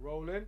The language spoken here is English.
Rolling.